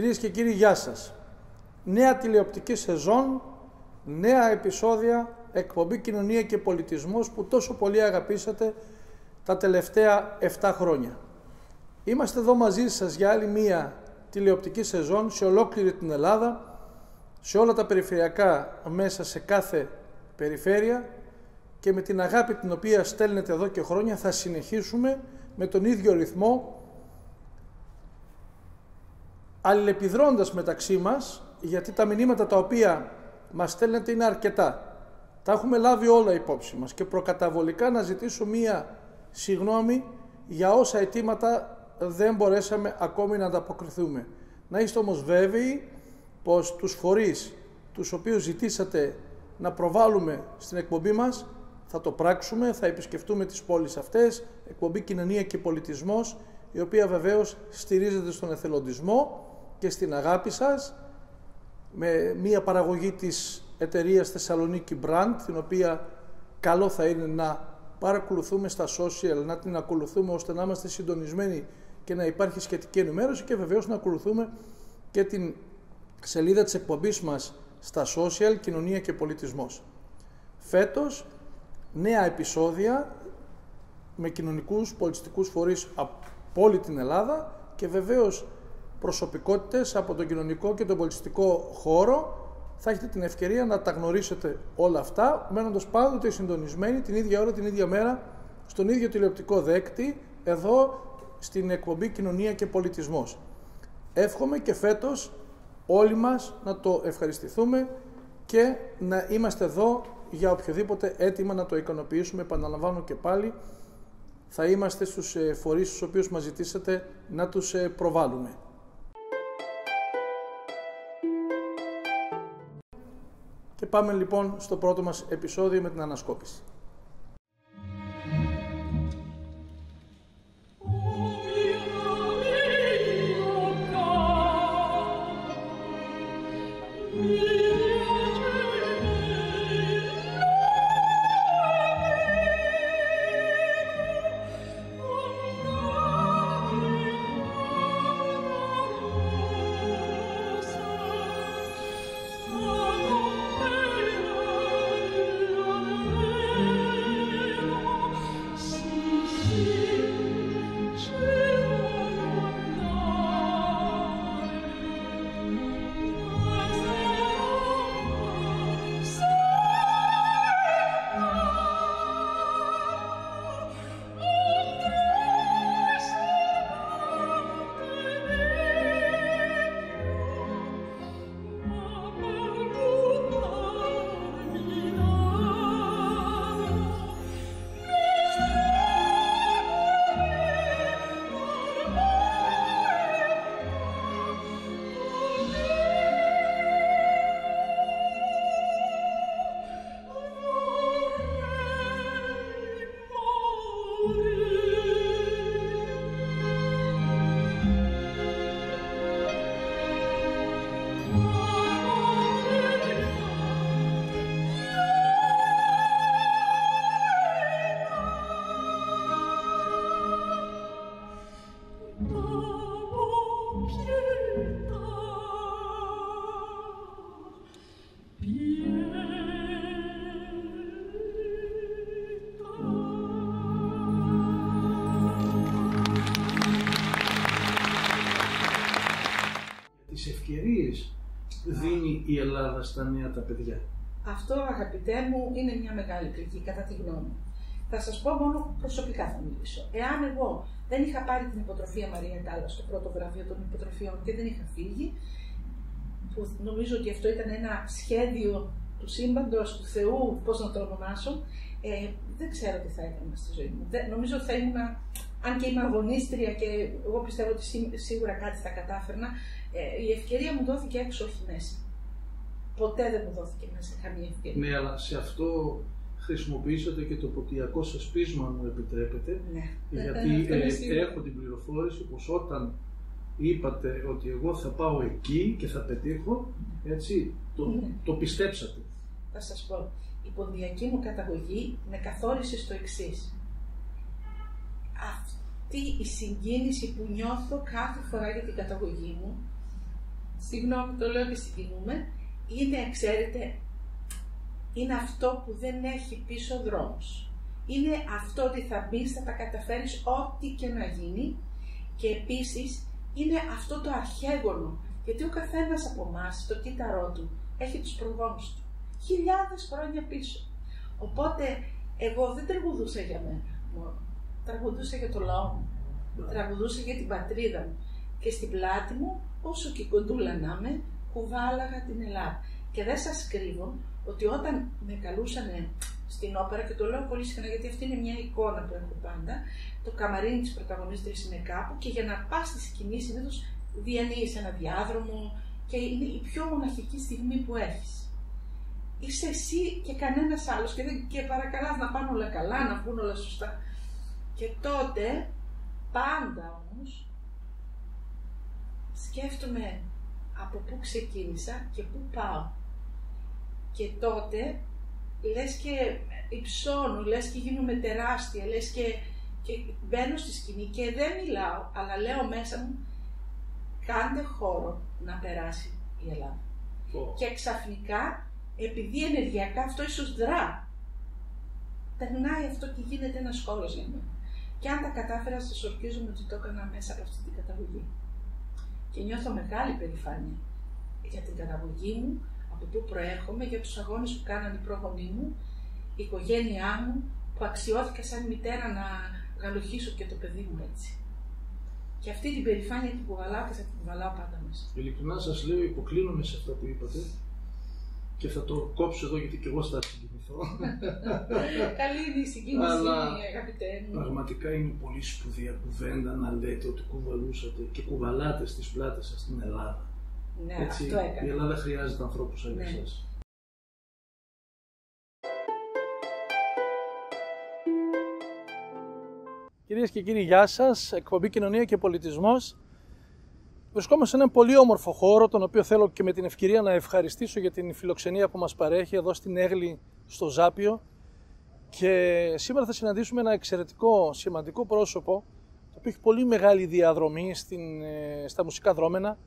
Κυρίες και κύριοι, γεια σας. Νέα τηλεοπτική σεζόν, νέα επεισόδια, εκπομπή Κοινωνία και Πολιτισμός που τόσο πολύ αγαπήσατε τα τελευταία 7 χρόνια. Είμαστε εδώ μαζί σας για άλλη μία τηλεοπτική σεζόν σε ολόκληρη την Ελλάδα, σε όλα τα περιφερειακά μέσα σε κάθε περιφέρεια και με την αγάπη την οποία στέλνετε εδώ και χρόνια θα συνεχίσουμε με τον ίδιο ρυθμό αλληλεπιδρώντας μεταξύ μας, γιατί τα μηνύματα τα οποία μας στέλνετε είναι αρκετά. Τα έχουμε λάβει όλα υπόψη μας και προκαταβολικά να ζητήσω μία συγνώμη για όσα αιτήματα δεν μπορέσαμε ακόμη να ανταποκριθούμε. Να είστε όμως βέβαιοι πως τους φορείς τους οποίους ζητήσατε να προβάλλουμε στην εκπομπή μας θα το πράξουμε, θα επισκεφτούμε τις πόλεις αυτές, εκπομπή Κοινωνία και Πολιτισμός, η οποία βεβαίως στηρίζεται στον εθελοντισμό και στην αγάπη σας, με μία παραγωγή της εταιρείας Θεσσαλονίκη Brand, την οποία καλό θα είναι να παρακολουθούμε στα social, να την ακολουθούμε ώστε να είμαστε συντονισμένοι και να υπάρχει σχετική ενημέρωση και βεβαίως να ακολουθούμε και την σελίδα της εκπομπής μας στα social, κοινωνία και πολιτισμός. Φέτος, νέα επεισόδια με κοινωνικούς πολιτιστικούς φορείς από όλη την Ελλάδα και βεβαίως προσωπικότητες από τον κοινωνικό και τον πολιτιστικό χώρο θα έχετε την ευκαιρία να τα γνωρίσετε όλα αυτά μένοντας πάντοτε συντονισμένοι την ίδια ώρα, την ίδια μέρα στον ίδιο τηλεοπτικό δέκτη εδώ στην εκπομπή Κοινωνία και Πολιτισμός. Εύχομαι και φέτος όλοι μας να το ευχαριστηθούμε και να είμαστε εδώ για οποιοδήποτε αίτημα να το ικανοποιήσουμε. Επαναλαμβάνω και πάλι, θα είμαστε στους ε, φορείς στους οποίους μας ζητήσατε να τους ε, προβάλλουμε. Και πάμε λοιπόν στο πρώτο μας επεισόδιο με την ανασκόπηση. Ελλάδα στα νέα τα παιδιά. Αυτό, αγαπητέ μου, είναι μια μεγάλη κριτική, κατά τη γνώμη μου. Θα σας πω μόνο προσωπικά θα μιλήσω. Εάν εγώ δεν είχα πάρει την υποτροφία Μαρία Γκάλα στο πρώτο βραβείο των υποτροφιών και δεν είχα φύγει, που νομίζω ότι αυτό ήταν ένα σχέδιο του σύμπαντος, του Θεού, πώς να το ονομάσω, ε, δεν ξέρω τι θα έκανα στη ζωή μου. Δεν, νομίζω ότι θα ήμουν, αν και είμαι αγωνίστρια και εγώ πιστεύω ότι σίγουρα κάτι θα κατάφερνα, ε, η ευκαιρία μου δόθηκε έξω, όχι μέσα ποτέ δεν μου δόθηκε μέσα καμία ευκαιρία. Ναι, αλλά σε αυτό χρησιμοποιήσατε και το ποτιακό σας πείσμα, αν μου επιτρέπετε. Ναι. Γιατί ε, έχω την πληροφόρηση πως όταν είπατε ότι εγώ θα πάω εκεί και θα πετύχω, έτσι, το, ναι. το πιστέψατε. Θα σας πω, η ποντιακή μου καταγωγή με καθόρισε στο εξής. Αυτή η συγκίνηση που νιώθω κάθε φορά για την καταγωγή μου συγγνώμη το λέω και συγκινούμε, είναι, ξέρετε, είναι αυτό που δεν έχει πίσω δρόμος. Είναι αυτό ότι θα μπεις, θα τα καταφέρεις ό,τι και να γίνει και επίσης είναι αυτό το αρχαίγωνο, γιατί ο καθένας από εμάς το κύτταρό του έχει τους προγόνους του. Χιλιάδες χρόνια πίσω. Οπότε εγώ δεν τραγουδούσα για μένα μόνο. Τραγουδούσα για το λαό μου. Τραγουδούσα για την πατρίδα μου. Και στην πλάτη μου, όσο και κοντούλα να είμαι, κουβάλαγα την Ελλάδα. Και δεν σας κρύβω ότι όταν με καλούσαν στην όπερα, και το λέω πολύ συχνά γιατί αυτή είναι μια εικόνα που έχω πάντα, το καμαρίνι της πρωταγωνίστριας είναι κάπου και για να πας στη σκηνή συνήθως διανύεις ένα διάδρομο και είναι η πιο μοναχική στιγμή που έχεις. Είσαι εσύ και κανένας άλλος και, και παρακαλάς να πάνε όλα καλά, να βγουν όλα σωστά. Και τότε, πάντα όμως, σκέφτομαι από πού ξεκίνησα και πού πάω. Και τότε λες και υψώνω, λες και γίνομαι τεράστια, λες και, και μπαίνω στη σκηνή και δεν μιλάω, αλλά λέω μέσα μου, κάντε χώρο να περάσει η Ελλάδα. Και ξαφνικά, επειδή ενεργειακά αυτό ίσως δρά, περνάει αυτό και γίνεται ένας χώρος για μένα. Και αν τα κατάφερα, σας ορκίζομαι ότι το έκανα μέσα από αυτή την καταγωγή. Και νιώθω μεγάλη περηφάνεια για την καταγωγή μου, από πού προέρχομαι, για τους αγώνες που κάνανε οι πρόγονοί μου, η οικογένειά μου, που αξιώθηκα σαν μητέρα να γαλοχήσω και το παιδί μου έτσι. Και αυτή την περηφάνεια την κουβαλάω και θα την κουβαλάω πάντα μέσα. Ειλικρινά σας λέω, υποκλίνομαι σε αυτά που είπατε και θα το κόψω εδώ γιατί και εγώ θα συγκινηθώ. Καλή είναι η συγκίνηση, Αλλά αγαπητέ μου. Πραγματικά είναι πολύ σπουδαία κουβέντα να λέτε ότι κουβαλούσατε και κουβαλάτε στις πλάτες σας στην Ελλάδα. Ναι, Έτσι, αυτό έκανα. Η Ελλάδα χρειάζεται ανθρώπους σαν ναι. εσάς. Κυρίες και κύριοι, γεια σας. Εκπομπή Κοινωνία και Πολιτισμός. Βρισκόμαστε σε έναν πολύ όμορφο χώρο, τον οποίο θέλω και με την ευκαιρία να ευχαριστήσω για την φιλοξενία που μας παρέχει εδώ στην Έγλη, στο Ζάπιο. Και σήμερα θα συναντήσουμε ένα εξαιρετικό, σημαντικό πρόσωπο, το οποίο έχει πολύ μεγάλη διαδρομή στην, ε, στα μουσικά δρόμενα,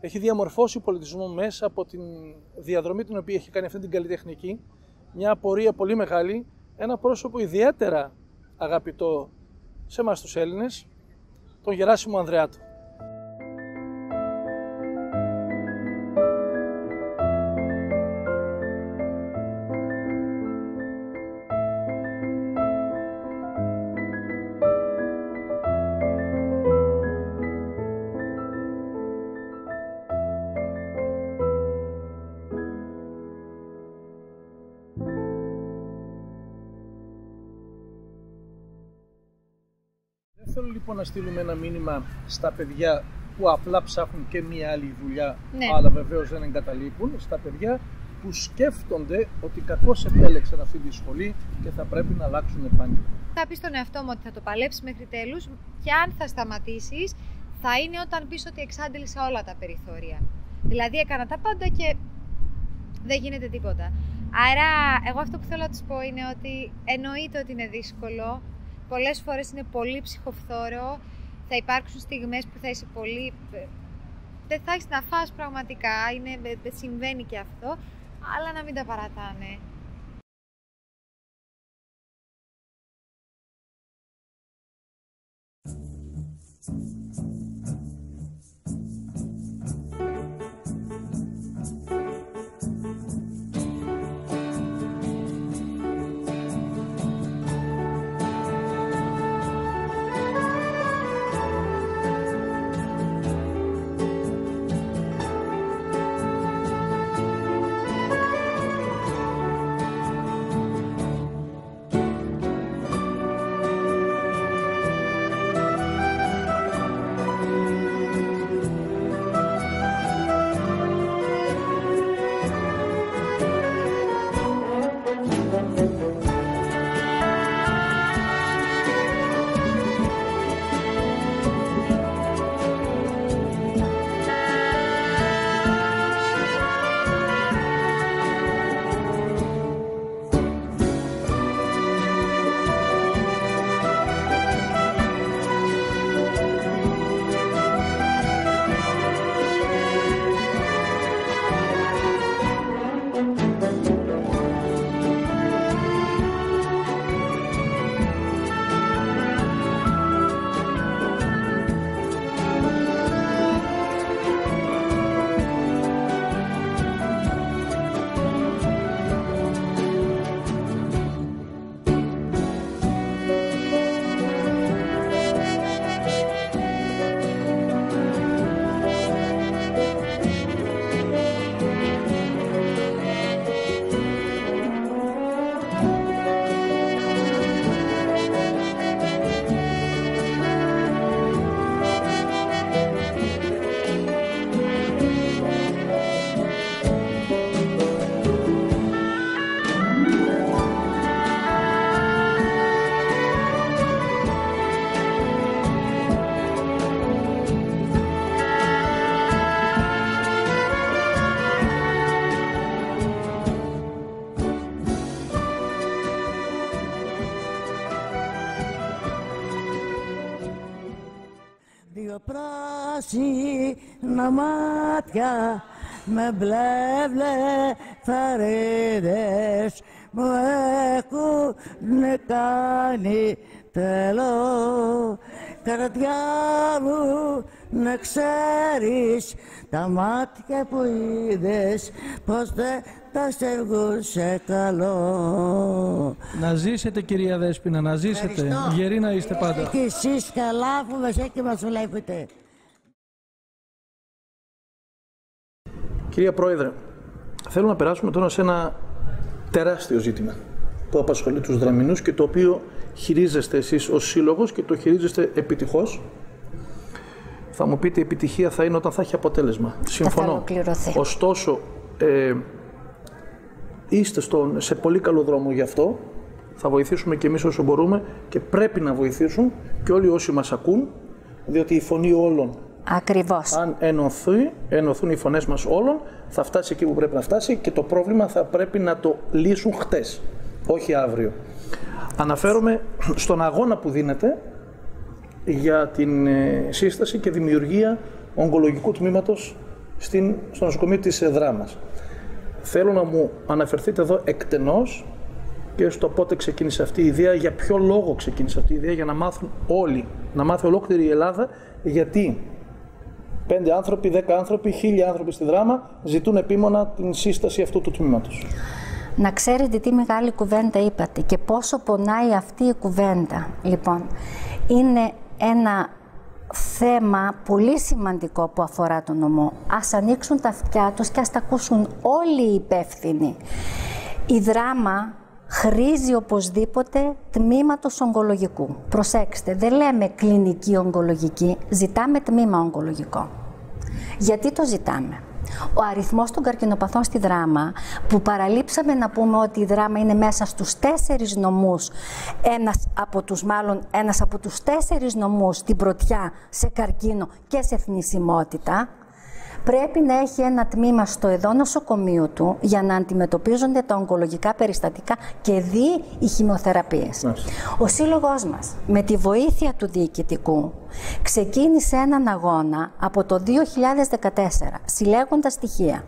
έχει διαμορφώσει πολιτισμό μέσα από τη διαδρομή την οποία έχει κάνει αυτή την καλλιτεχνική, μια πορεία πολύ μεγάλη, ένα πρόσωπο ιδιαίτερα αγαπητό σε εμάς τους Έλληνες, τον Γεράσιμο Ανδρεάτο. Να στείλουμε ένα μήνυμα στα παιδιά που απλά ψάχνουν και μία άλλη δουλειά, ναι. αλλά βεβαίως δεν εγκαταλείπουν, στα παιδιά που σκέφτονται ότι κακώς επέλεξαν αυτή τη σχολή και θα πρέπει να αλλάξουν επάγγελμα. Θα πεις στον εαυτό μου ότι θα το παλέψεις μέχρι τέλους και αν θα σταματήσεις, θα είναι όταν πεις ότι εξάντλησα όλα τα περιθώρια. Δηλαδή έκανα τα πάντα και δεν γίνεται τίποτα. Άρα, εγώ αυτό που θέλω να τους πω είναι ότι εννοείται ότι είναι δύσκολο, πολλές φορές είναι πολύ ψυχοφθόρο, θα υπάρξουν στιγμές που θα είσαι πολύ... Δεν θα έχεις να φας πραγματικά, είναι, συμβαίνει και αυτό, αλλά να μην τα παρατάνε. Μάτια με μπλε μπλε θαρίδες μου έχουν κάνει τέλο καρδιά μου να ξέρεις τα μάτια που είδες πως δεν τα σε καλό. Να ζήσετε κυρία Δέσποινα, να ζήσετε. Γεροί να είστε πάντα. Και εσείς καλά που μας και μας βλέπετε. Κυρία Πρόεδρε, θέλω να περάσουμε τώρα σε ένα τεράστιο ζήτημα που απασχολεί τους δραμινούς και το οποίο χειρίζεστε εσείς ως σύλλογος και το χειρίζεστε επιτυχώς. Θα μου πείτε η επιτυχία θα είναι όταν θα έχει αποτέλεσμα. Συμφωνώ. Ωστόσο, ε, είστε στον, σε πολύ καλό δρόμο γι' αυτό. Θα βοηθήσουμε και εμείς όσο μπορούμε και πρέπει να βοηθήσουν και όλοι όσοι μας ακούν, διότι η φωνή όλων Ακριβώς. Αν ενωθεί, ενωθούν οι φωνές μας όλων, θα φτάσει εκεί που πρέπει να φτάσει και το πρόβλημα θα πρέπει να το λύσουν χτες, όχι αύριο. Αναφέρομαι στον αγώνα που δίνεται για την ε, σύσταση και δημιουργία ογκολογικού τμήματος στην, στο νοσοκομείο της Δράμας. Θέλω να μου αναφερθείτε εδώ εκτενώς και στο πότε ξεκίνησε αυτή η ιδέα, για ποιο λόγο ξεκίνησε αυτή η ιδέα, για να μάθουν όλοι, να μάθει ολόκληρη η Ελλάδα γιατί πέντε άνθρωποι, δέκα άνθρωποι, χίλια άνθρωποι στη δράμα ζητούν επίμονα την σύσταση αυτού του τμήματος. Να ξέρετε τι μεγάλη κουβέντα είπατε και πόσο πονάει αυτή η κουβέντα. Λοιπόν, είναι ένα θέμα πολύ σημαντικό που αφορά τον νομό. Ας ανοίξουν τα αυτιά τους και ας τα ακούσουν όλοι οι υπεύθυνοι. Η δράμα χρήζει οπωσδήποτε τμήματος ογκολογικού. Προσέξτε, δεν λέμε κλινική ογκολογική, ζητάμε τμήμα ογκολογικό. Γιατί το ζητάμε; Ο αριθμός των καρκινοπαθών στη δράμα, που παραλείψαμε να πούμε ότι η δράμα είναι μέσα στους τέσσερις νομούς, ένας από τους, μάλλον ένας από τους τέσσερις νομούς στην πρωτιά σε καρκίνο και σε θνησιμότητα, πρέπει να έχει ένα τμήμα στο εδώ νοσοκομείο του για να αντιμετωπίζονται τα ογκολογικά περιστατικά και δει οι χημειοθεραπείες. Ο σύλλογός μας, με τη βοήθεια του διοικητικού, ξεκίνησε έναν αγώνα από το 2014, συλλέγοντας στοιχεία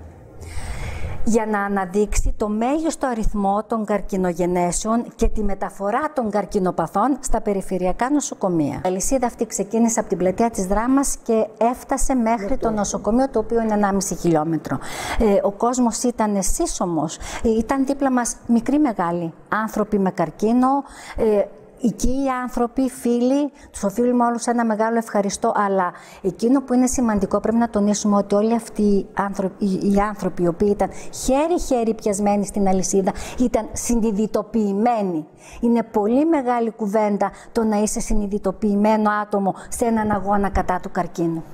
για να αναδείξει το μέγιστο αριθμό των καρκινογενέσεων και τη μεταφορά των καρκινοπαθών στα περιφερειακά νοσοκομεία. Η αλυσίδα αυτή ξεκίνησε από την πλατεία της Δράμας και έφτασε μέχρι το νοσοκομείο, το οποίο είναι 1,5 χιλιόμετρο. Ε, ο κόσμος ήταν σύσσωμος, ε, ήταν δίπλα μας μικροί μεγάλοι άνθρωποι με καρκίνο, ε, οικοί άνθρωποι, φίλοι, τους οφείλουμε όλους ένα μεγάλο ευχαριστώ. Αλλά εκείνο που είναι σημαντικό πρέπει να τονίσουμε ότι όλοι αυτοί οι άνθρωποι, οι, άνθρωποι οι οποίοι ήταν χέρι-χέρι πιασμένοι στην αλυσίδα ήταν συνειδητοποιημένοι. Είναι πολύ μεγάλη κουβέντα το να είσαι συνειδητοποιημένο άτομο σε έναν αγώνα κατά του καρκίνου.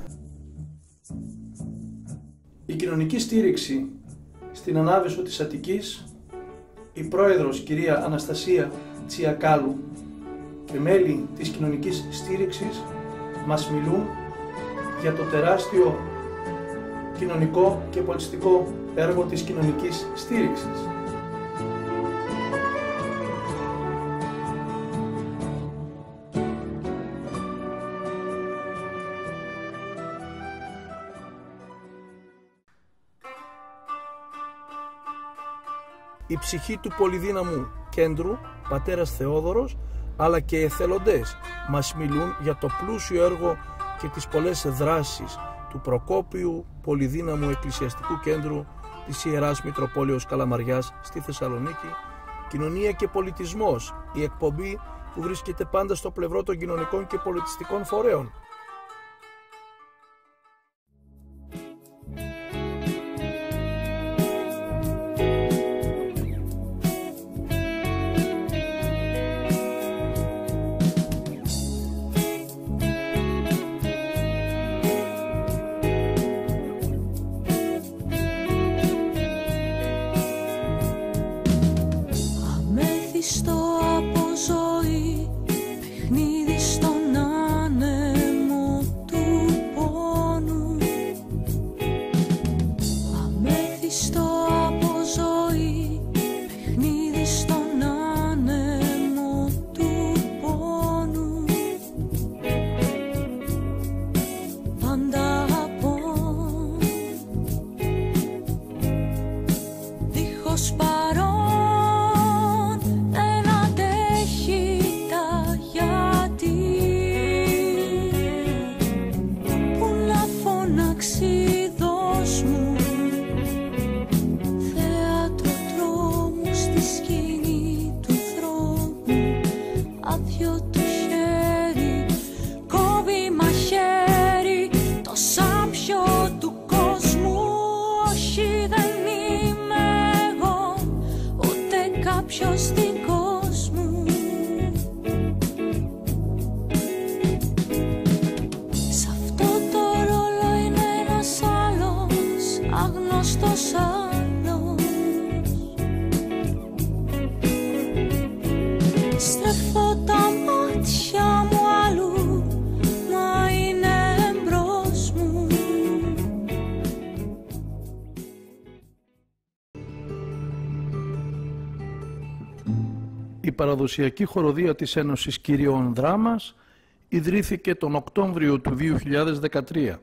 Η κοινωνική στήριξη στην ανάβεσο της Αττικής, η πρόεδρος κυρία Αναστασία Τσιακάλου και μέλη της κοινωνικής στήριξης μας μιλούν για το τεράστιο κοινωνικό και πολιτιστικό έργο της κοινωνικής στήριξης. Η ψυχή του πολυδύναμου κέντρου, πατέρας Θεόδωρος, αλλά και εθελοντές μας μιλούν για το πλούσιο έργο και τις πολλές δράσεις του Προκόπιου Πολυδύναμου Εκκλησιαστικού Κέντρου της Ιεράς Μητροπόλεως Καλαμαριάς στη Θεσσαλονίκη, Κοινωνία και Πολιτισμός, η εκπομπή που βρίσκεται πάντα στο πλευρό των κοινωνικών και πολιτιστικών φορέων Η παραδοσιακή χοροδία της Ένωσης Κυριών Δράμας ιδρύθηκε τον Οκτώβριο του 2013.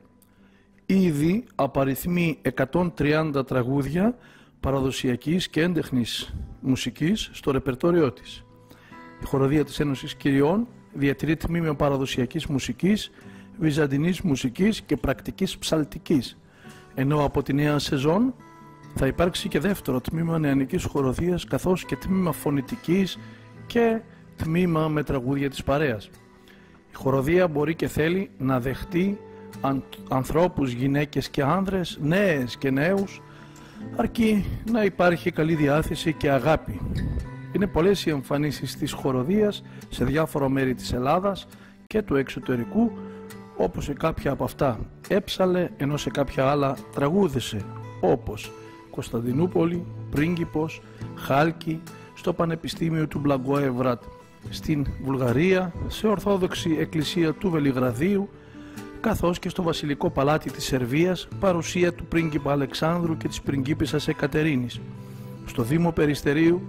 Ήδη απαριθμεί 130 τραγούδια παραδοσιακής και έντεχνης μουσικής στο ρεπερτόριό της. Η χοροδία της Ένωσης Κυριών διατηρεί τμήμα παραδοσιακής μουσικής, βυζαντινής μουσικής και πρακτικής ψαλτικής, ενώ από τη νέα σεζόν θα υπάρξει και δεύτερο τμήμα νεανικής χοροδίας καθώς και τμήμα φωνητικής και τμήμα με τραγούδια της παρέας. Η χοροδία μπορεί και θέλει να δεχτεί αν, ανθρώπους, γυναίκες και άνδρες, νέες και νέους, αρκεί να υπάρχει καλή διάθεση και αγάπη. Είναι πολλές οι εμφανίσεις της χοροδίας σε διάφορα μέρη της Ελλάδας και του εξωτερικού, όπως σε κάποια από αυτά έψαλε, ενώ σε κάποια άλλα τραγούδισε, όπως Κωνσταντινούπολη, Πρίγκιπος, Χάλκι, στο Πανεπιστήμιο του Μπλαγκόεβρατ, στην Βουλγαρία, σε Ορθόδοξη Εκκλησία του Βελιγραδίου, καθώς και στο Βασιλικό Παλάτι της Σερβίας, παρουσία του πρίγκιπα Αλεξάνδρου και της πριγκίπισσας Εκατερίνης, στο Δήμο Περιστερίου,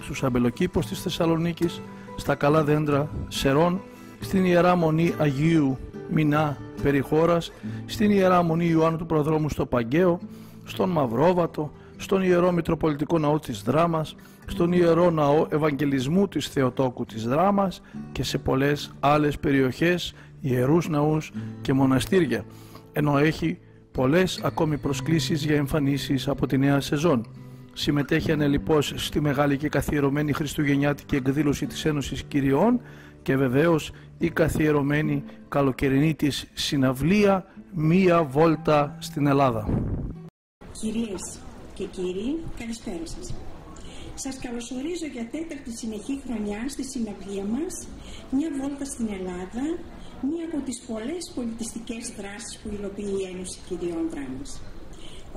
στους αμπελοκήπους της Θεσσαλονίκης, στα Καλά Δέντρα Σερών, στην Ιερά Μονή Αγίου Μινά Περιχώρας, στην Ιερά Μονή Ιωάννου του Προδρόμου στο Παγκαίο, στον Μαυρόβατο, στον Ιερό Μητροπολιτικό Ναό της Δράμας, στον Ιερό Ναό Ευαγγελισμού της Θεοτόκου της Δράμας και σε πολλές άλλες περιοχές, ιερούς ναούς και μοναστήρια, ενώ έχει πολλές ακόμη προσκλήσεις για εμφανίσεις από τη νέα σεζόν. Συμμετέχει ανελιπώς στη μεγάλη και καθιερωμένη Χριστουγεννιάτικη εκδήλωση της Ένωσης Κυριών και βεβαίως η καθιερωμένη καλοκαιρινή της συναυλία «Μία βόλτα στην Ελλάδα». Κυρίες και κύριοι, καλησπέρα σας. Σας καλωσορίζω για τέταρτη συνεχή χρονιά στη συναυλία μας «Μια βόλτα στην Ελλάδα», μία από τις πολλές πολιτιστικές δράσεις που υλοποιεί η Ένωση Κυριών Δράμας.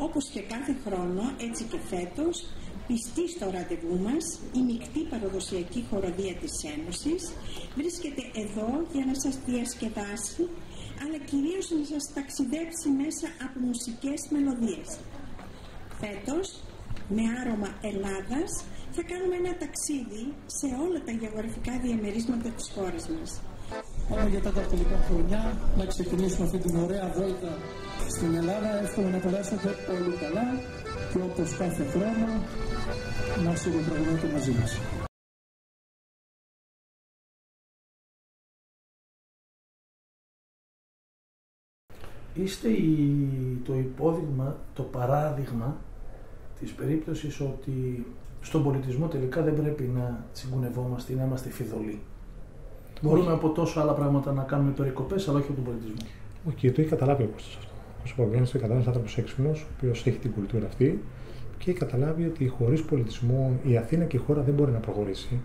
Όπως και κάθε χρόνο, έτσι και φέτος, πιστή στο ραντεβού μας, η μεικτή παραδοσιακή χοροδία της Ένωσης βρίσκεται εδώ για να σας διασκεδάσει, αλλά κυρίως να σας ταξιδέψει μέσα από μουσικές μελωδίες. Φέτος, με άρωμα Ελλάδας, θα κάνουμε ένα ταξίδι σε όλα τα γεωγραφικά διαμερίσματα της χώρας μας. Πάμε για τέταρτη λοιπόν χρονιά να ξεκινήσουμε αυτή την ωραία βόλτα στην Ελλάδα. Εύχομαι να περάσετε πολύ καλά και όπως κάθε χρόνο να συλλογιστείτε μαζί μας. Είστε η, το υπόδειγμα, το παράδειγμα της περίπτωσης ότι στον πολιτισμό τελικά δεν πρέπει να τσιγκουνευόμαστε ή να είμαστε φιδωλοί. Μπορούμε από τόσο άλλα πράγματα να κάνουμε περικοπές, αλλά όχι από τον πολιτισμό. Όχι, και το έχει καταλάβει ο Κώστας αυτό. Όσο πω, βγαίνει στο καταλάβει ένα άνθρωπος έξυπνος, ο οποίος έχει την κουλτούρα αυτή και έχει καταλάβει ότι χωρίς πολιτισμό η Αθήνα και η χώρα δεν μπορεί να προχωρήσει.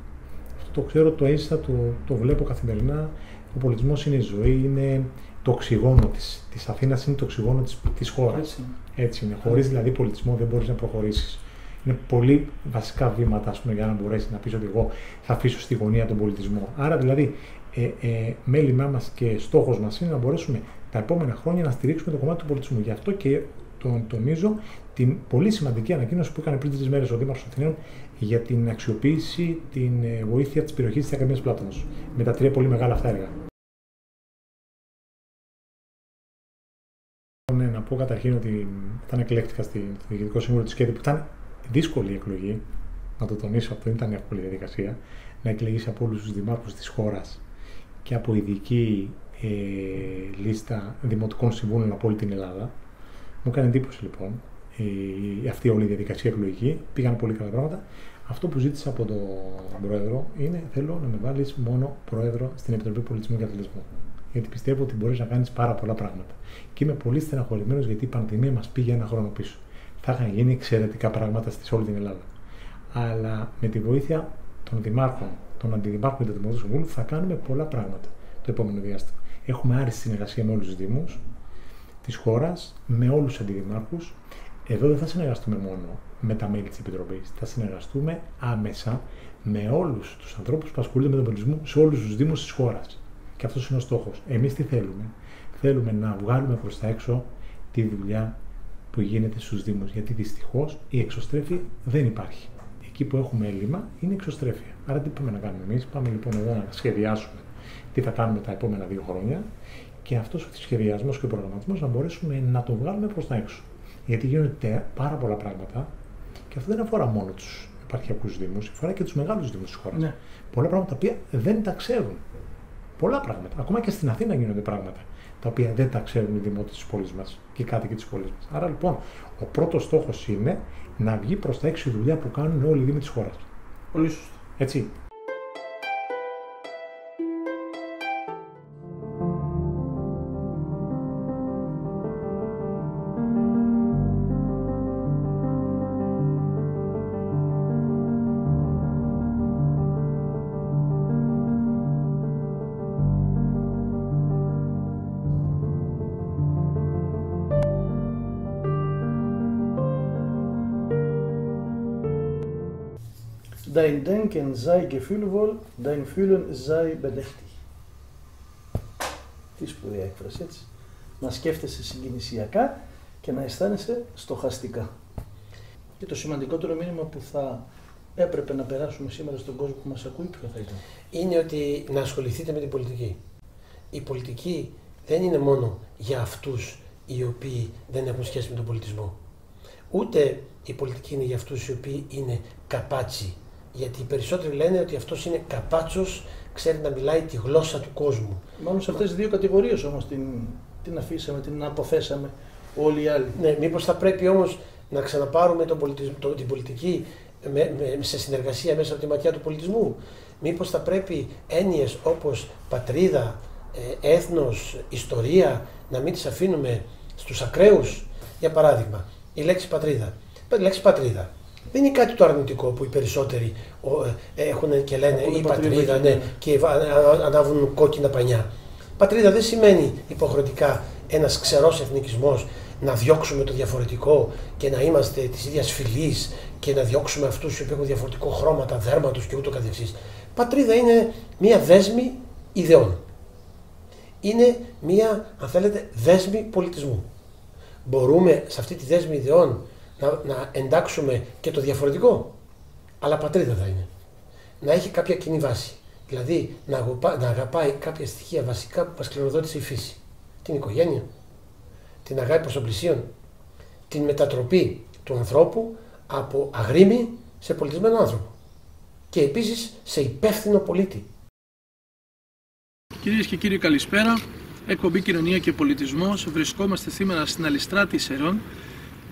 Αυτό το ξέρω, το έζησα, το, το βλέπω καθημερινά. Ο πολιτισμός είναι η ζωή, είναι το οξυγόνο της της Αθήνας, είναι το οξυγόνο της της χώρας. Έτσι. Έτσι είναι. Χωρίς δηλαδή πολιτισμό δεν μπορείς να προχωρήσεις. Είναι πολύ βασικά βήματα ας πούμε, για να μπορέσεις να πεις ότι εγώ θα αφήσω στη γωνία τον πολιτισμό. Άρα δηλαδή ε, ε, μέλημά μας και στόχος μας είναι να μπορέσουμε τα επόμενα χρόνια να στηρίξουμε το κομμάτι του πολιτισμού. Γι' αυτό και τον τονίζω την πολύ σημαντική ανακοίνωση που έκανε πριν τρεις μέρες ο Δήμαρχος Αθηναίων για την αξιοποίηση, την ε, βοήθεια της περιοχής της Ακαδημίας Πλάτωνος. Με τα τρία πολύ μεγάλα αυτά έργα. Ναι, να πω καταρχήν ότι όταν εκλέχθηκα στη- στο Διοικητικό Σύμβουλο της ΚΕΔΗ, που ήταν δύσκολη εκλογή, να το τονίσω, αυτό δεν ήταν εύκολη διαδικασία, να εκλεγείς από όλους τους δημάρχους της χώρας και από ειδική ε, λίστα δημοτικών συμβούλων από όλη την Ελλάδα. Μου έκανε εντύπωση λοιπόν η, αυτή όλη η διαδικασία εκλογική. Πήγαν πολύ καλά πράγματα. Αυτό που ζήτησα από τον πρόεδρο είναι θέλω να με βάλεις μόνο πρόεδρο στην Επιτροπή Πολιτισμού και Αθλητισμού. Γιατί πιστεύω ότι μπορείς να κάνεις πάρα πολλά πράγματα. Και είμαι πολύ στεναχωρημένος γιατί η πανδημία μας πήγε ένα χρόνο πίσω. Θα είχαν γίνει εξαιρετικά πράγματα στη όλη την Ελλάδα. Αλλά με τη βοήθεια των δημάρχων, των αντιδημάρχων και των δημοτικών συμβούλων θα κάνουμε πολλά πράγματα το επόμενο διάστημα. Έχουμε άριστη συνεργασία με όλους τους Δήμους της χώρας, με όλους τους αντιδημάρχους. Εδώ δεν θα συνεργαστούμε μόνο με τα μέλη της Επιτροπής, θα συνεργαστούμε άμεσα με όλους τους ανθρώπους που ασχολούνται με τον πολιτισμό σε όλους τους Δήμους της χώρας. Και αυτός είναι ο στόχος. Εμείς τι θέλουμε, Θέλουμε να βγάλουμε προς τα έξω τη δουλειά που γίνεται στους Δήμους. Γιατί δυστυχώς η εξωστρέφεια δεν υπάρχει. Εκεί που έχουμε έλλειμμα είναι η εξωστρέφεια. Άρα τι πάμε να κάνουμε εμείς, Πάμε λοιπόν εδώ να σχεδιάσουμε τι θα κάνουμε τα επόμενα δύο χρόνια και αυτός ο σχεδιασμός και ο προγραμματισμός να μπορέσουμε να το βγάλουμε προς τα έξω. Γιατί γίνονται πάρα πολλά πράγματα και αυτό δεν αφορά μόνο τους επαρχιακούς Δήμους, αφορά και τους μεγάλους Δήμους της χώρας. Ναι. Πολλά πράγματα τα οποία δεν τα ξέρουν. Πολλά πράγματα. Ακόμα και στην Αθήνα γίνονται πράγματα τα οποία δεν τα ξέρουν οι δημότες της πόλης μας και οι κάτοικοι της πόλης μας. Άρα λοιπόν, ο πρώτος στόχος είναι να βγει προς τα έξω η δουλειά που κάνουν όλοι οι Δήμοι της χώρας. Πολύ σωστό. Έτσι. Denken sei gefühlvoll, dein Fühlen sei bedächtig. Τι σπουδαία έκφραση έτσι. Να σκέφτεσαι συγκινησιακά και να αισθάνεσαι στοχαστικά. Και το σημαντικότερο μήνυμα που θα έπρεπε να περάσουμε σήμερα στον κόσμο που μας ακούει, ποιο θα ήταν; Είναι ότι να ασχοληθείτε με την πολιτική. Η πολιτική δεν είναι μόνο για αυτούς οι οποίοι δεν έχουν σχέση με τον πολιτισμό. Ούτε η πολιτική είναι για αυτούς οι οποίοι είναι καπάτσι γιατί οι περισσότεροι λένε ότι αυτός είναι καπάτσος, ξέρει να μιλάει τη γλώσσα του κόσμου. Μάλλον σε αυτές τις δύο κατηγορίες όμως την, την αφήσαμε, την αποθέσαμε όλοι οι άλλοι. Ναι, μήπως θα πρέπει όμως να ξαναπάρουμε τον πολιτισμό, το, την πολιτική με, με, σε συνεργασία μέσα από τη ματιά του πολιτισμού. Μήπως θα πρέπει έννοιες όπως πατρίδα, ε, έθνος, ιστορία να μην τις αφήνουμε στους ακραίους. Για παράδειγμα, η λέξη πατρίδα. Η λέξη πατρίδα δεν είναι κάτι το αρνητικό που οι περισσότεροι ε, έχουν και λένε η πατρίδα ναι, ναι, και ανάβουν κόκκινα πανιά. Πατρίδα δεν σημαίνει υποχρεωτικά ένας ξερός εθνικισμός να διώξουμε το διαφορετικό και να είμαστε της ίδιας φυλής και να διώξουμε αυτούς οι οποίοι έχουν διαφορετικό χρώματα, δέρματο και ούτω καθεξής. Πατρίδα είναι μία δέσμη ιδεών. Είναι μία, αν θέλετε, δέσμη πολιτισμού. Μπορούμε σε αυτή τη δέσμη ιδεών να, να εντάξουμε και το διαφορετικό, αλλά πατρίδα θα είναι. Να έχει κάποια κοινή βάση. Δηλαδή να, αγαπά, να αγαπάει κάποια στοιχεία βασικά που μα κληροδότησε η φύση. Την οικογένεια, την αγάπη προς τον πλησίον, την μετατροπή του ανθρώπου από αγρίμη σε πολιτισμένο άνθρωπο. Και επίσης σε υπεύθυνο πολίτη. Κυρίες και κύριοι, καλησπέρα. Εκπομπή Κοινωνία και Πολιτισμός. Βρισκόμαστε σήμερα στην Αλιστράτη Σερών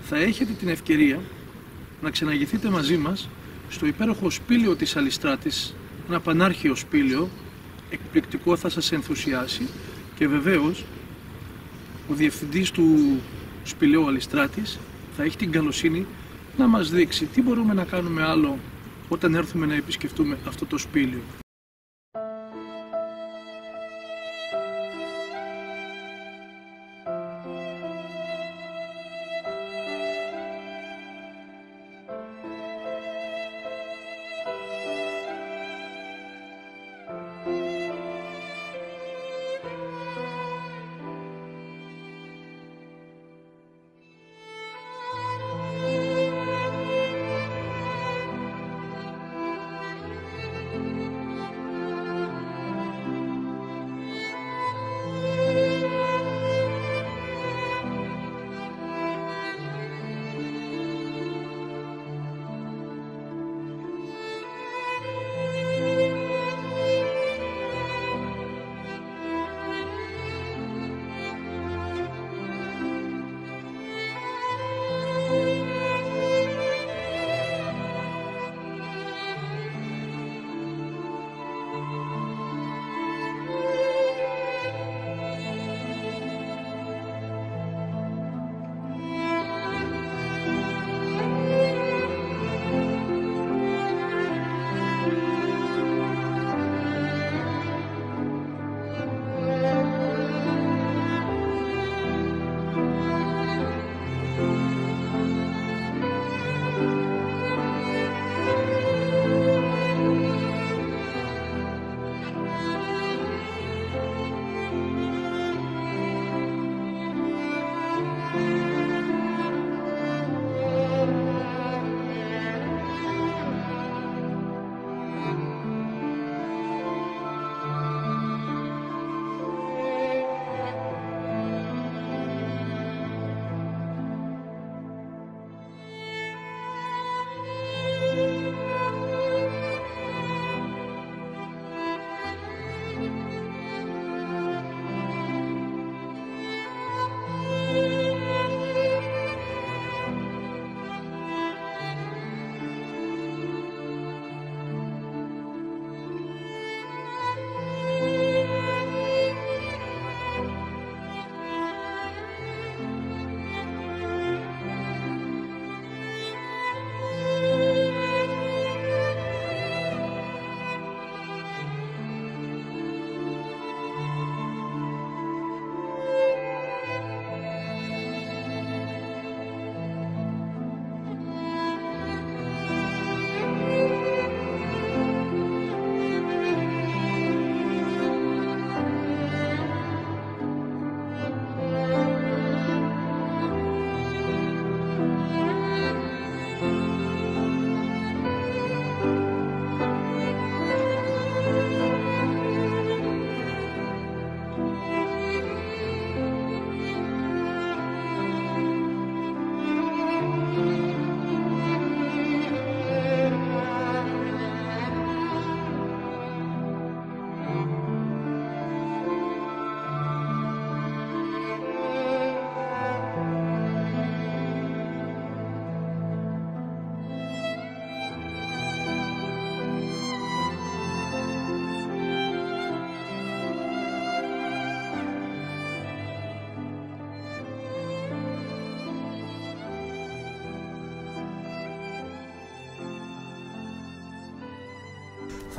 θα έχετε την ευκαιρία να ξαναγηθείτε μαζί μας στο υπέροχο σπήλαιο της Αλιστράτης, ένα πανάρχιο σπήλαιο, εκπληκτικό θα σας ενθουσιάσει και βεβαίως ο διευθυντής του σπηλαίου Αλιστράτης θα έχει την καλοσύνη να μας δείξει τι μπορούμε να κάνουμε άλλο όταν έρθουμε να επισκεφτούμε αυτό το σπήλαιο.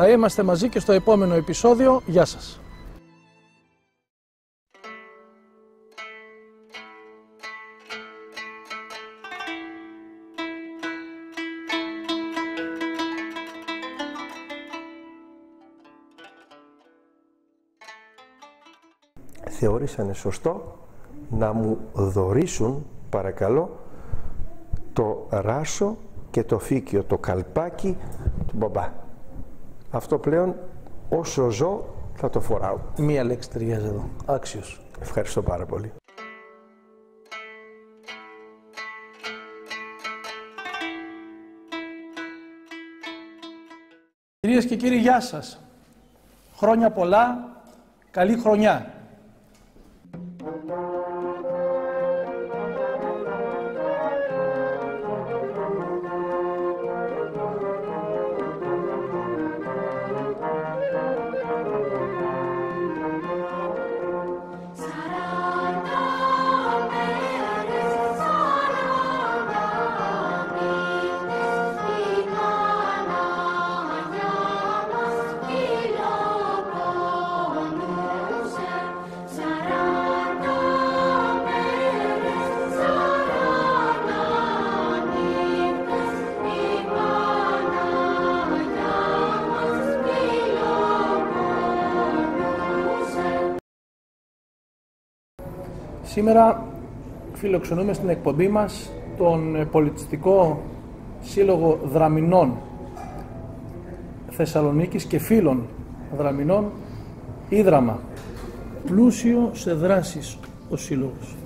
Θα είμαστε μαζί και στο επόμενο επεισόδιο. Γεια σας. θεώρησαν σωστό να μου δωρήσουν παρακαλώ το ράσο και το φύκιο, το καλπάκι του μπαμπά. Αυτό πλέον όσο ζω θα το φοράω. Μία λέξη ταιριάζει εδώ. Άξιος. Ευχαριστώ πάρα πολύ. Κυρίες και κύριοι, γεια σας. Χρόνια πολλά, καλή χρονιά. Σήμερα φιλοξενούμε στην εκπομπή μας τον ε, πολιτιστικό σύλλογο Δραμινών Θεσσαλονίκης και φίλων Δραμινών Ίδραμα. Πλούσιο σε δράσεις ο σύλλογος.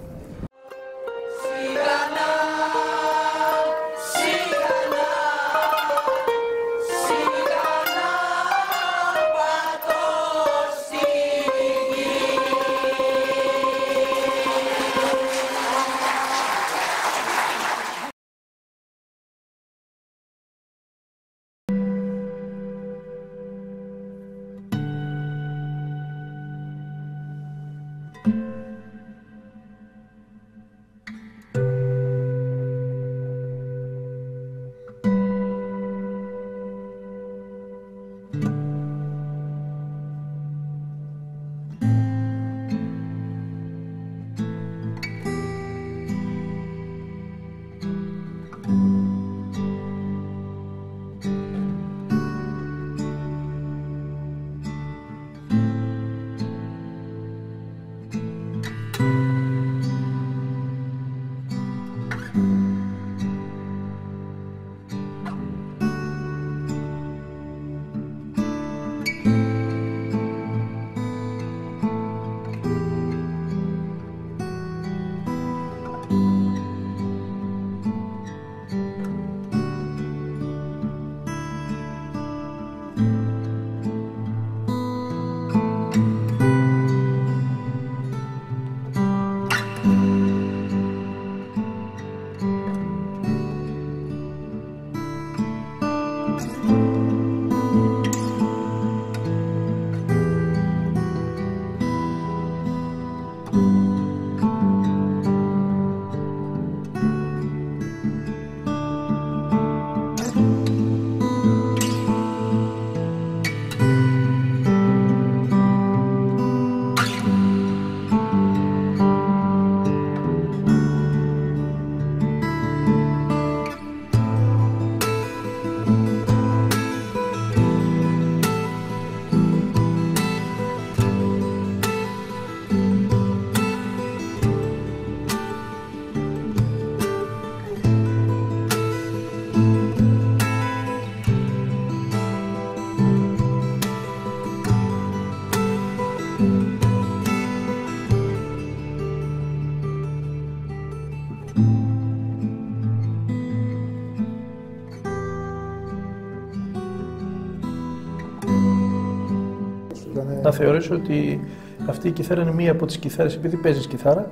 Να θεωρήσω ότι αυτή η κιθάρα είναι μία από τις κιθάρες, επειδή παίζεις κιθάρα,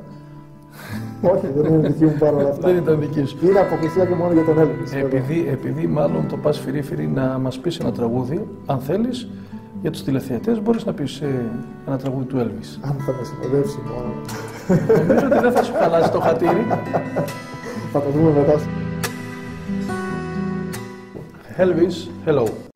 Όχι, δεν είναι δική μου παρόλα αυτά. δεν ήταν δική σου. Είναι αποκλειστικά και μόνο για τον Έλληνα. Επειδή, επειδή μάλλον το πας φυρί να μας πεις ένα τραγούδι, αν θέλεις, για τους τηλεθεατές μπορείς να πεις ε, ένα τραγούδι του Elvis. Αν θα με συνοδεύσει μόνο. Νομίζω ότι δεν θα σου χαλάσει το χατήρι. θα το δούμε μετά. Elvis, hello.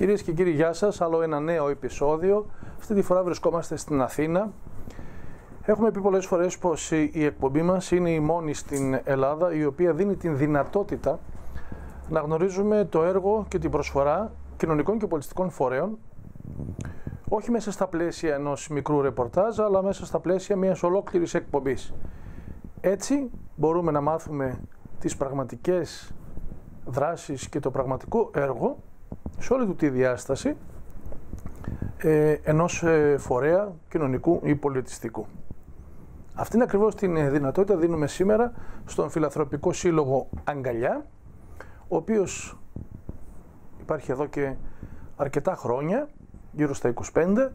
Κυρίες και κύριοι, γεια σας. Άλλο ένα νέο επεισόδιο. Αυτή τη φορά βρισκόμαστε στην Αθήνα. Έχουμε πει πολλές φορές πως η εκπομπή μας είναι η μόνη στην Ελλάδα η οποία δίνει την δυνατότητα να γνωρίζουμε το έργο και την προσφορά κοινωνικών και πολιτιστικών φορέων όχι μέσα στα πλαίσια ενός μικρού ρεπορτάζ, αλλά μέσα στα πλαίσια μιας ολόκληρης εκπομπής. Έτσι μπορούμε να μάθουμε τις πραγματικές δράσεις και το πραγματικό έργο σε όλη του τη διάσταση ε, ενός ε, φορέα κοινωνικού ή πολιτιστικού. Αυτήν ακριβώς την ε, δυνατότητα δίνουμε σήμερα στον Φιλαθροπικό Σύλλογο Αγκαλιά, ο οποίος υπάρχει εδώ και αρκετά χρόνια, γύρω στα 25,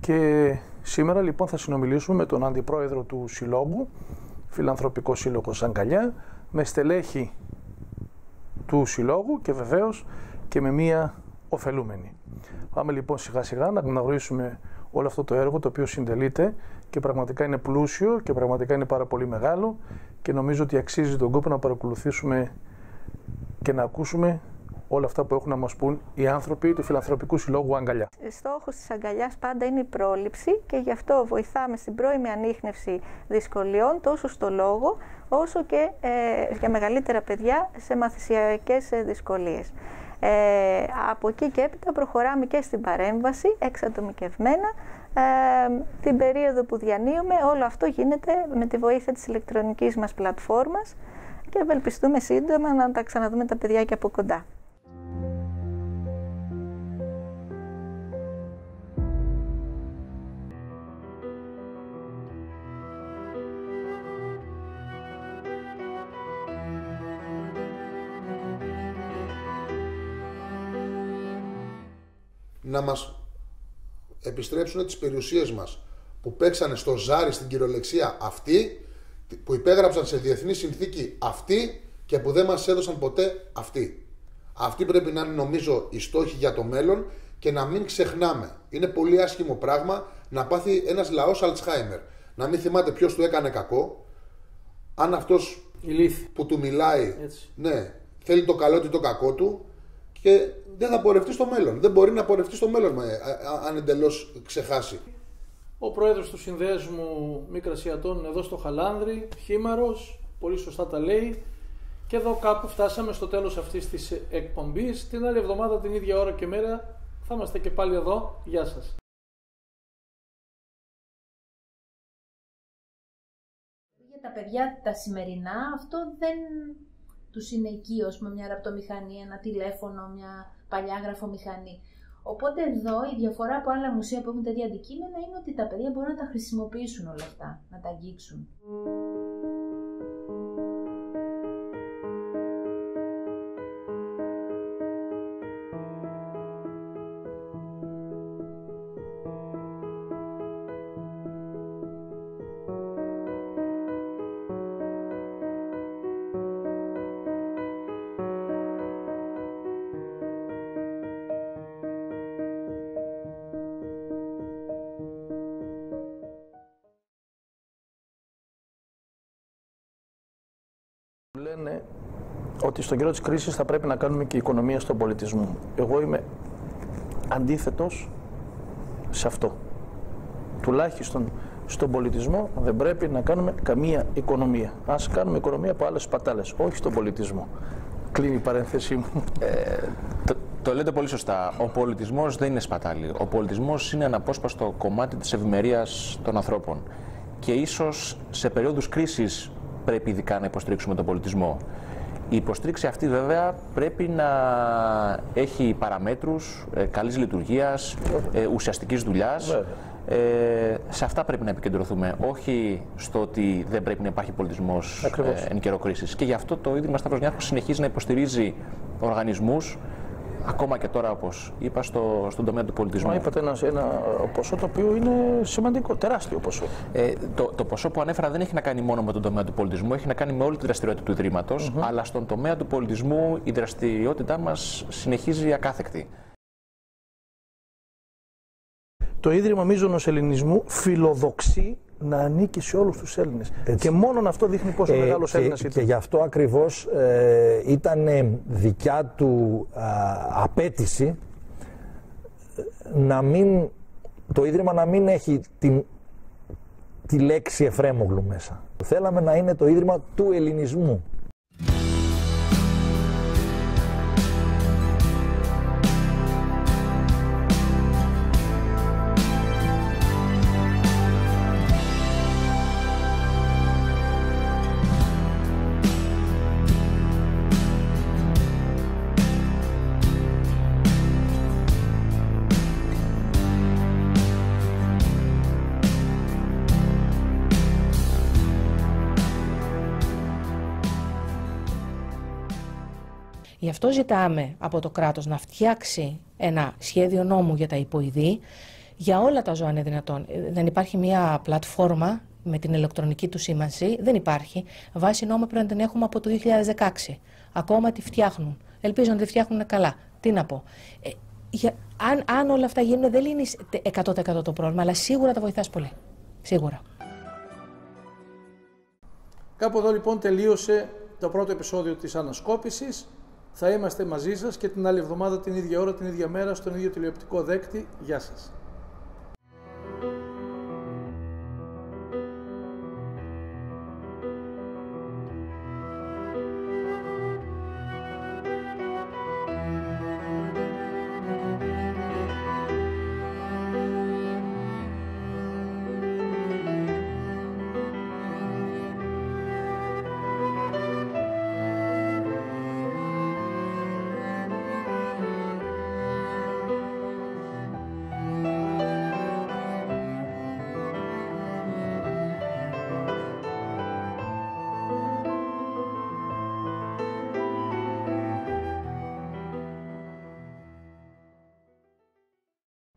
και σήμερα λοιπόν θα συνομιλήσουμε με τον Αντιπρόεδρο του Συλλόγου, Φιλανθρωπικό Σύλλογος Αγκαλιά, με στελέχη του Συλλόγου και βεβαίως και με μία ωφελούμενη. Πάμε λοιπόν σιγά σιγά να γνωρίσουμε όλο αυτό το έργο το οποίο συντελείται και πραγματικά είναι πλούσιο και πραγματικά είναι πάρα πολύ μεγάλο και νομίζω ότι αξίζει τον κόπο να παρακολουθήσουμε και να ακούσουμε όλα αυτά που έχουν να μας πούν οι άνθρωποι του Φιλανθρωπικού Συλλόγου Αγκαλιά. Στόχος της αγκαλιάς πάντα είναι η πρόληψη και γι' αυτό βοηθάμε στην πρώιμη ανείχνευση δυσκολιών τόσο στο λόγο όσο και ε, για μεγαλύτερα παιδιά σε μαθησιακές ε, δυσκολίες. Ε, από εκεί και έπειτα προχωράμε και στην παρέμβαση εξατομικευμένα. Ε, την περίοδο που διανύουμε όλο αυτό γίνεται με τη βοήθεια της ηλεκτρονικής μας πλατφόρμας και ευελπιστούμε σύντομα να τα ξαναδούμε τα παιδιά και από κοντά. Να μας επιστρέψουν τις περιουσίες μας που παίξανε στο ζάρι στην κυριολεξία αυτοί, που υπέγραψαν σε διεθνή συνθήκη αυτοί και που δεν μας έδωσαν ποτέ αυτοί. Αυτή πρέπει να είναι νομίζω η στόχη για το μέλλον και να μην ξεχνάμε. Είναι πολύ άσχημο πράγμα να πάθει ένας λαός Αλτσχάιμερ. Να μην θυμάται ποιος του έκανε κακό. Αν αυτός που του μιλάει ναι, θέλει το καλό ή το κακό του και δεν θα πορευτεί στο μέλλον. Δεν μπορεί να πορευτεί στο μέλλον αν εντελώς ξεχάσει. Ο πρόεδρος του Συνδέσμου Μικρασιατών εδώ στο Χαλάνδρη, Χήμαρος, πολύ σωστά τα λέει. Και εδώ κάπου φτάσαμε στο τέλος αυτής της εκπομπής. Την άλλη εβδομάδα την ίδια ώρα και μέρα θα είμαστε και πάλι εδώ. Γεια σας. Για τα παιδιά τα σημερινά αυτό δεν του είναι εκεί, με μια ραπτομηχανή, ένα τηλέφωνο, μια παλιά γραφομηχανή. Οπότε εδώ η διαφορά από άλλα μουσεία που έχουν τέτοια αντικείμενα είναι ότι τα παιδιά μπορούν να τα χρησιμοποιήσουν όλα αυτά, να τα αγγίξουν. Ότι στον καιρό της κρίσης θα πρέπει να κάνουμε και οικονομία στον πολιτισμό. Εγώ είμαι αντίθετος σε αυτό. Τουλάχιστον στον πολιτισμό δεν πρέπει να κάνουμε καμία οικονομία. Ας κάνουμε οικονομία από άλλες πατάλες, όχι στον πολιτισμό. Κλείνει η παρένθεσή μου. Ε, το, το λέτε πολύ σωστά. Ο πολιτισμός δεν είναι σπατάλη. Ο πολιτισμός είναι αναπόσπαστο κομμάτι της ευημερίας των ανθρώπων. Και ίσως σε περίοδου κρίσης πρέπει ειδικά να υποστηρίξουμε τον πολιτισμό. Η υποστήριξη αυτή βέβαια πρέπει να έχει παραμέτρους ε, καλής λειτουργίας, ε, ουσιαστικής δουλειάς. Ε, σε αυτά πρέπει να επικεντρωθούμε, όχι στο ότι δεν πρέπει να υπάρχει πολιτισμός ε, εν καιρό κρίσης. Και γι' αυτό το Ίδρυμα Σταύρος Νιάρχος συνεχίζει να υποστηρίζει οργανισμούς ακόμα και τώρα, όπως είπα, στο, στον τομέα του πολιτισμού. Μα είπατε ένα, ένα ποσό το οποίο είναι σημαντικό, τεράστιο ποσό. Ε, το, το ποσό που ανέφερα δεν έχει να κάνει μόνο με τον τομέα του πολιτισμού, έχει να κάνει με όλη τη δραστηριότητα του ιδρυματο αλλά στον τομέα του πολιτισμού η δραστηριότητά μας συνεχίζει ακάθεκτη. Το Ίδρυμα Μίζωνος Ελληνισμού φιλοδοξεί να ανήκει σε όλους τους Έλληνες. Και μόνο αυτό δείχνει πόσο Ε, μεγάλος και, Έλληνας και ήταν. γι' αυτό ακριβώς ε, ήταν δικιά του α, απέτηση ε, να μην, το Ίδρυμα να μην έχει την, τη λέξη Εφρέμογλου μέσα. Θέλαμε να είναι το Ίδρυμα του Ελληνισμού. Γι' αυτό ζητάμε από το κράτος να φτιάξει ένα σχέδιο νόμου για τα υποειδή. Για όλα τα ζώα είναι δυνατόν. Ε, Δεν υπάρχει μια πλατφόρμα με την ηλεκτρονική του σήμανση. Δεν υπάρχει. Βάση νόμου πρέπει να την έχουμε από το 2016. Ακόμα τη φτιάχνουν. Ελπίζω να τη φτιάχνουν καλά. Τι να πω. Ε, για, αν, αν όλα αυτά γίνουν, δεν λύνεις 100% το πρόβλημα, αλλά σίγουρα τα βοηθάς πολύ. Σίγουρα. Κάπου εδώ λοιπόν τελείωσε το πρώτο επεισόδιο της ανασκόπησης. Θα είμαστε μαζί σας και την άλλη εβδομάδα την ίδια ώρα, την ίδια μέρα, στον ίδιο τηλεοπτικό δέκτη. Γεια σας.